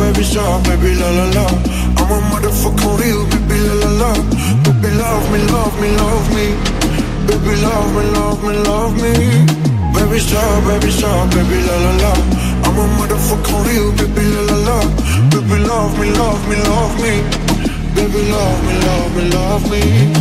Baby, stop, baby, la la la. I'm a motherfucking real, baby, la la la. Baby, love me, love me, love me. Baby, love me, love me, love me. Baby, stop, baby, stop, baby, la la la. I'm a motherfucking real, baby, la la la. Baby, love me, love me, love me. Baby, love me, love me, love me.